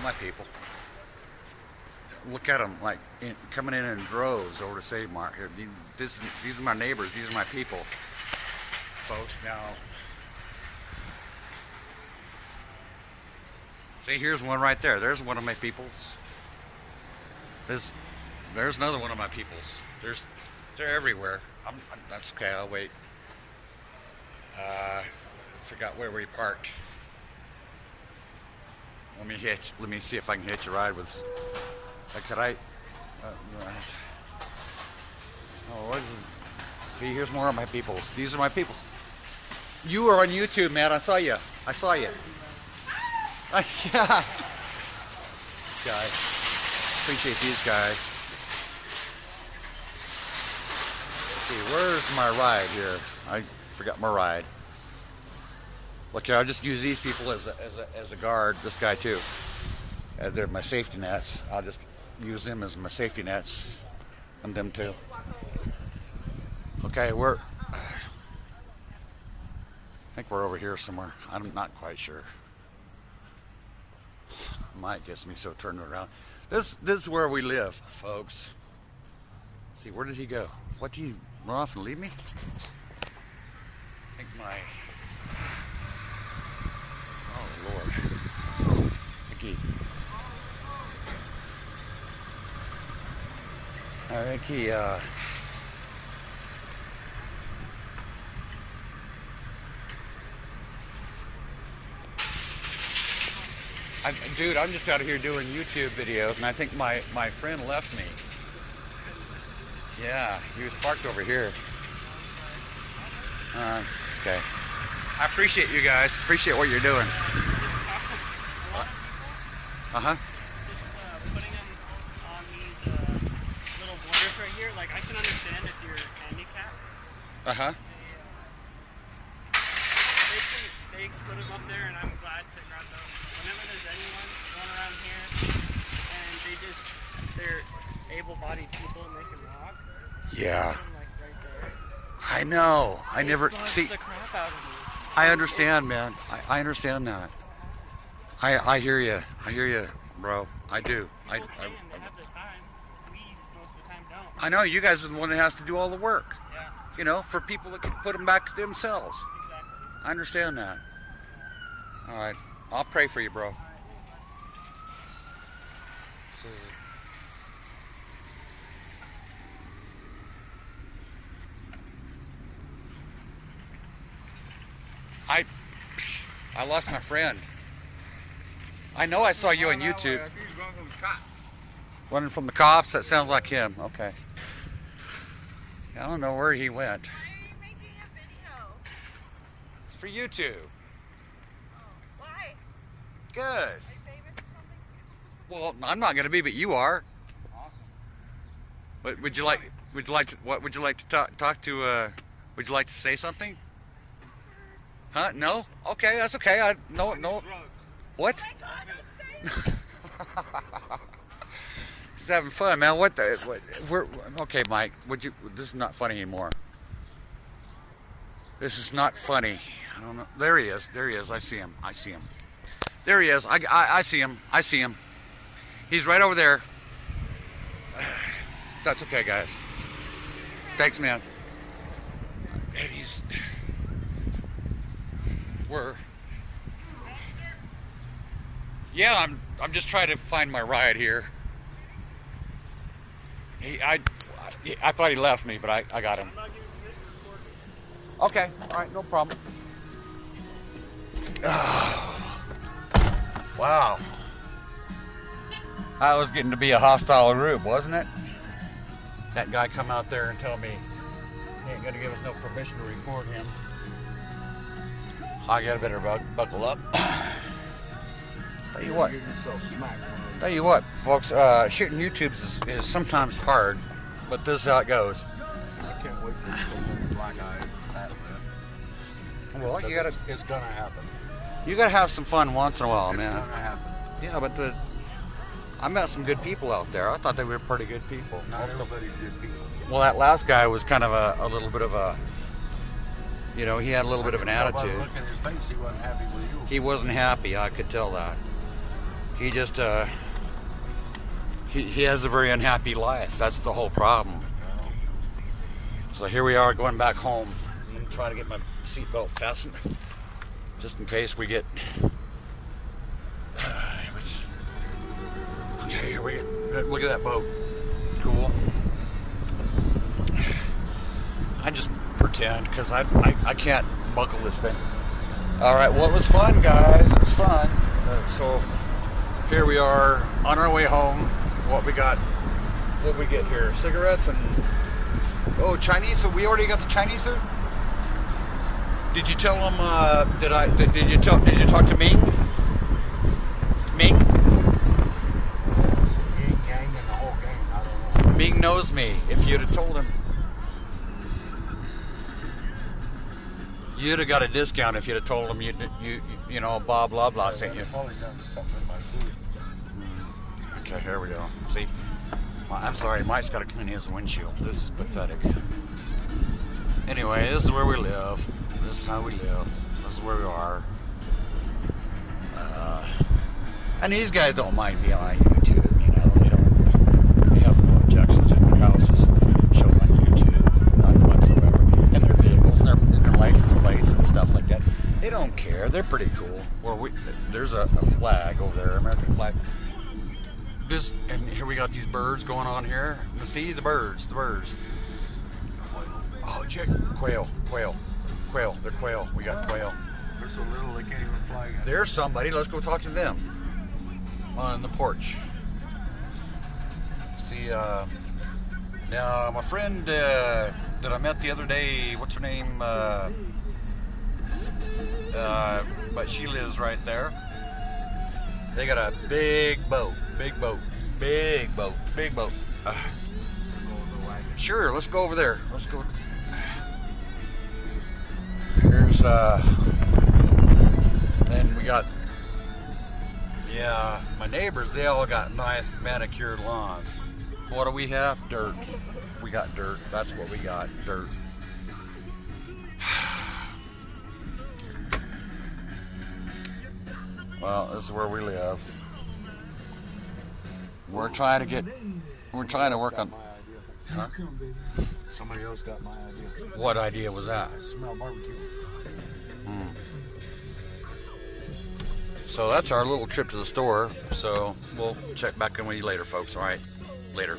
all my people. Look at them, like in, coming in in droves over to Save Mart. Here, these, this, these are my neighbors. These are my people, folks. Now, see, here's one right there. There's one of my peoples. There's, there's another one of my peoples. There's, they're everywhere. I'm, I'm, that's okay. I'll wait. Uh, forgot where we parked. Let me hitch. Let me see if I can hitch a ride with. Uh, could I? Uh, oh, what is? this? See, here's more of my peoples. These are my peoples. You are on YouTube, man. I saw you. I saw you. Uh, yeah. Guys. Appreciate these guys. Let's see, where's my ride here? I forgot my ride. Look here, I'll just use these people as a, as a, as a guard. This guy too. Uh, they're my safety nets. I'll just use them as my safety nets, and them too. Okay, we're. I think we're over here somewhere. I'm not quite sure. Mike gets me so turned around. This this is where we live, folks. See, where did he go? What did he run off and leave me? I think my oh lord. Mickey. I think he uh I, dude, I'm just out of here doing YouTube videos, and I think my, my friend left me. Yeah, he was parked over here. Uh, okay. I appreciate you guys. Appreciate what you're doing. Uh huh. putting them on these uh, little borders right here, like I can understand if you're handicapped. Uh huh. They they put them up there, and I'm glad to grab them. Whenever there's anyone going around here, and they just they're able-bodied people and they can walk. Yeah. put 'em, like right. I know. I It never see. the crap out of me. I understand, man. I, I understand that. I I hear you. I hear you, bro. I do. I, I, can, they have the time. We most of the time don't. I know you guys are the one that has to do all the work. You know, for people that can put them back to themselves. exactly. I understand that. All right. I'll pray for you, bro. I I lost my friend. I know I saw you on YouTube. Running from the cops? That sounds like him. Okay. I don't know where he went. Why are you making a video? For YouTube. Why? Good. You famous? Well, I'm not going to be, but you are. Awesome. But would you like? Would you like to? What would you like to talk, talk to? Uh, would you like to say something? Huh? No. Okay, that's okay. I no no. What? Oh my god, I'm safe. Just having fun, man. What the? What, we're okay, Mike. Would you? This is not funny anymore. This is not funny. I don't know. There he is. There he is. I see him. I see him. There he is. I, I, I see him. I see him. He's right over there. That's okay, guys. Thanks, man. He's. We're. Yeah, I'm. I'm just trying to find my ride here. He, I, I, I thought he left me, but I, I got him. I'm not giving permission to record. Okay, all right, no problem. wow. I was getting to be a hostile group, wasn't it? That guy come out there and tell me he ain't gonna give us no permission to record him. I gotta better bu- buckle up. Tell you what. Tell you what, folks, uh, shooting YouTubes is, is sometimes hard, but this is how it goes. I can't wait for someone black eye fat lip. Well, you gotta It's, it's gonna happen. you gotta have some fun once in a while, it's man. gonna happen. Yeah, but the I met some good people out there. I thought they were pretty good people. Not everybody's good people. Well, that last guy was kind of a, a little bit of a, you know, he had a little bit of an I could tell by attitude. Look at his face, he wasn't happy with you. He wasn't happy. I could tell that. he just uh, he, he has a very unhappy life. That's the whole problem. So here we are going back home. I'm trying to get my seatbelt fastened, just in case we get. Okay, here we go. Look at that boat. Cool. I just pretend because I, I I can't buckle this thing. All right. Well, it was fun, guys. It was fun. Uh, so here we are on our way home. What we got? What we get here? Cigarettes and oh, Chinese food. We already got the Chinese food. Did you tell them? Uh, did I? Did, did you tell? Did you talk to Ming? Ming? Ming knows me. If you'd have told him, you'd have got a discount. If you'd have told him you you you know blah blah blah sent you. Probably done something in my food. Okay, here we go. See, I'm sorry, Mike's got to clean his windshield. This is pathetic. Anyway, this is where we live. This is how we live. This is where we are. Uh, and these guys don't mind being on YouTube. You know, they don't. They have no objections if their house is shown on YouTube, none whatsoever. And their vehicles and their, and their license plates and stuff like that. They don't care. They're pretty cool. Well, we, there's a, a flag over there, American flag this and here we got these birds going on here. You see the birds, the birds. Oh, check quail, quail, quail. They're quail. We got quail. They're so little they can't even fly. yet. There's somebody. Let's go talk to them on the porch. See, uh, now my friend uh, that I met the other day. What's her name? Uh, uh, but she lives right there. They got a big boat, big boat, big boat, big boat. Uh. Sure, let's go over there. Let's go. Here's uh then we got yeah, my neighbors they all got nice manicured lawns. What do we have? Dirt. We got dirt. That's what we got. Dirt. Well, this is where we live. We're trying to get we're trying to work on my idea. Huh? Somebody else got my idea. What idea was that? Smell barbecue. Hmm. So that's our little trip to the store. So we'll check back in with you later, folks. All right. Later.